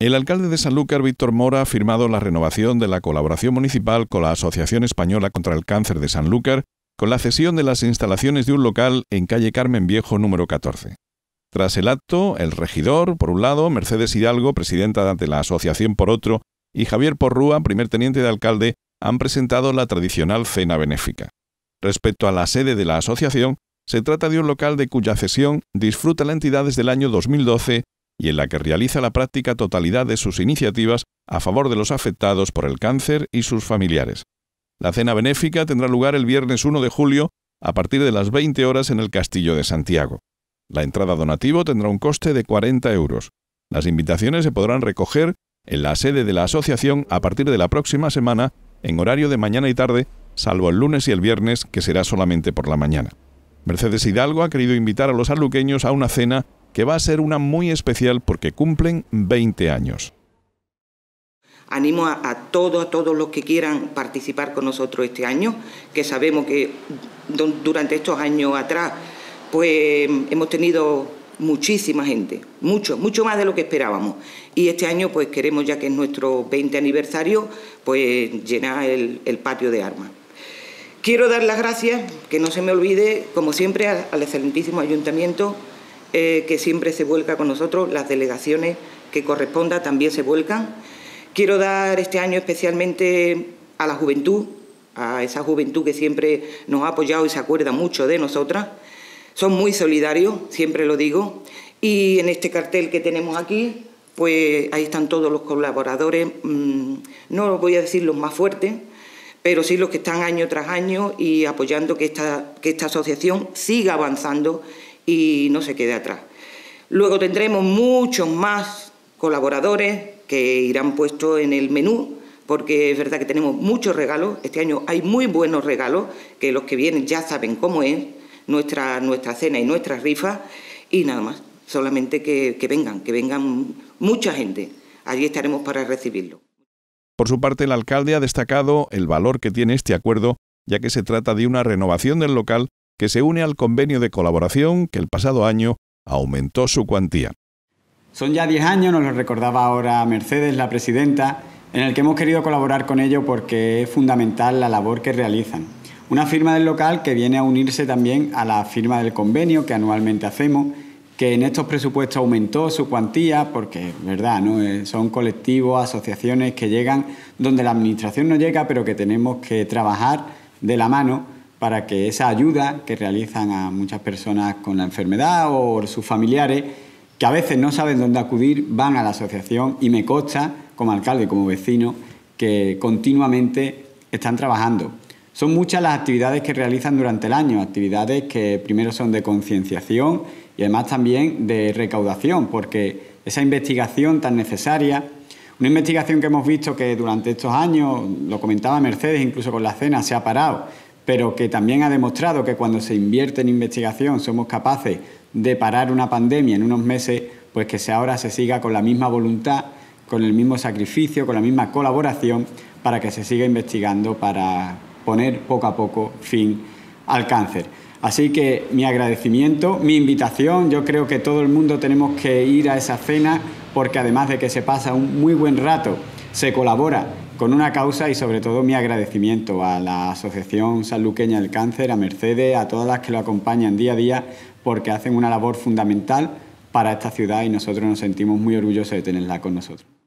El alcalde de Sanlúcar, Víctor Mora, ha firmado la renovación de la colaboración municipal con la Asociación Española contra el Cáncer de Sanlúcar con la cesión de las instalaciones de un local en calle Carmen Viejo número 14. Tras el acto, el regidor, por un lado, Mercedes Hidalgo, presidenta de la asociación por otro, y Javier Porrúa, primer teniente de alcalde, han presentado la tradicional cena benéfica. Respecto a la sede de la asociación, se trata de un local de cuya cesión disfruta la entidad desde el año 2012 y en la que realiza la práctica totalidad de sus iniciativas a favor de los afectados por el cáncer y sus familiares. La cena benéfica tendrá lugar el viernes 1 de julio a partir de las 20 horas en el Castillo de Santiago. La entrada donativo tendrá un coste de 40 euros. Las invitaciones se podrán recoger en la sede de la asociación a partir de la próxima semana en horario de mañana y tarde, salvo el lunes y el viernes, que será solamente por la mañana. Mercedes Hidalgo ha querido invitar a los aluqueños a una cena que va a ser una muy especial porque cumplen 20 años. Animo a, todos, a todos los que quieran participar con nosotros este año, que sabemos que durante estos años atrás, pues hemos tenido muchísima gente, mucho, mucho más de lo que esperábamos. Y este año, pues queremos, ya que es nuestro 20 aniversario, pues llenar el, patio de armas. Quiero dar las gracias, que no se me olvide, como siempre, al excelentísimo ayuntamiento, eh, que siempre se vuelca con nosotros, las delegaciones que corresponda también se vuelcan. Quiero dar este año especialmente a la juventud, a esa juventud que siempre nos ha apoyado y se acuerda mucho de nosotras. Son muy solidarios, siempre lo digo. Y en este cartel que tenemos aquí, pues ahí están todos los colaboradores, mm, no voy a decir los más fuertes, pero sí los que están año tras año y apoyando que esta, que esta asociación siga avanzando y no se quede atrás. Luego tendremos muchos más colaboradores que irán puestos en el menú, porque es verdad que tenemos muchos regalos. Este año hay muy buenos regalos, que los que vienen ya saben cómo es nuestra, nuestra cena y nuestra rifa, y nada más. Solamente que, que vengan, que vengan mucha gente. Allí estaremos para recibirlo. Por su parte, el alcalde ha destacado el valor que tiene este acuerdo, ya que se trata de una renovación del local que se une al convenio de colaboración que el pasado año aumentó su cuantía. Son ya 10 años, nos lo recordaba ahora Mercedes, la presidenta, en el que hemos querido colaborar con ellos porque es fundamental la labor que realizan. Una firma del local que viene a unirse también a la firma del convenio que anualmente hacemos, que en estos presupuestos aumentó su cuantía porque, verdad, ¿no? Eh, son colectivos, asociaciones que llegan donde la administración no llega, pero que tenemos que trabajar de la mano para que esa ayuda que realizan a muchas personas con la enfermedad o sus familiares que a veces no saben dónde acudir, van a la asociación y me consta, como alcalde y como vecino, que continuamente están trabajando. Son muchas las actividades que realizan durante el año, actividades que primero son de concienciación y además también de recaudación, porque esa investigación tan necesaria, una investigación que hemos visto que durante estos años, lo comentaba Mercedes, incluso con la cena, se ha parado, pero que también ha demostrado que cuando se invierte en investigación somos capaces de parar una pandemia en unos meses, pues que ahora se siga con la misma voluntad, con el mismo sacrificio, con la misma colaboración, para que se siga investigando para poner poco a poco fin al cáncer. Así que mi agradecimiento, mi invitación, yo creo que todo el mundo tenemos que ir a esa cena porque además de que se pasa un muy buen rato, se colabora con una causa y sobre todo mi agradecimiento a la Asociación Sanluqueña del Cáncer, a Mercedes, a todas las que lo acompañan día a día porque hacen una labor fundamental para esta ciudad y nosotros nos sentimos muy orgullosos de tenerla con nosotros.